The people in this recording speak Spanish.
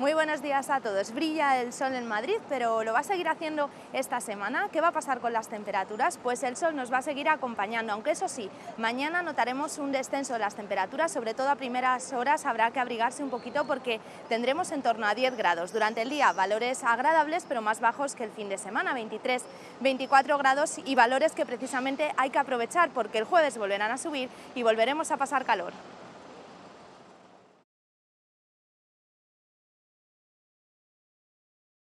Muy buenos días a todos. Brilla el sol en Madrid, pero lo va a seguir haciendo esta semana. ¿Qué va a pasar con las temperaturas? Pues el sol nos va a seguir acompañando, aunque eso sí, mañana notaremos un descenso de las temperaturas, sobre todo a primeras horas habrá que abrigarse un poquito porque tendremos en torno a 10 grados. Durante el día valores agradables, pero más bajos que el fin de semana, 23, 24 grados y valores que precisamente hay que aprovechar porque el jueves volverán a subir y volveremos a pasar calor.